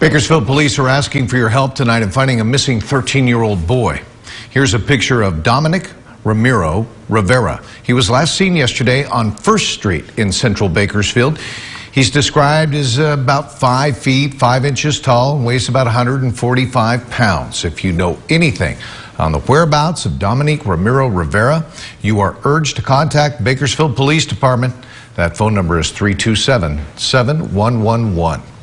Bakersfield police are asking for your help tonight in finding a missing 13-year-old boy. Here's a picture of Dominic Ramiro Rivera. He was last seen yesterday on First Street in central Bakersfield. He's described as about 5 feet, 5 inches tall, and weighs about 145 pounds. If you know anything on the whereabouts of Dominic Ramiro Rivera, you are urged to contact Bakersfield Police Department. That phone number is 327 7111.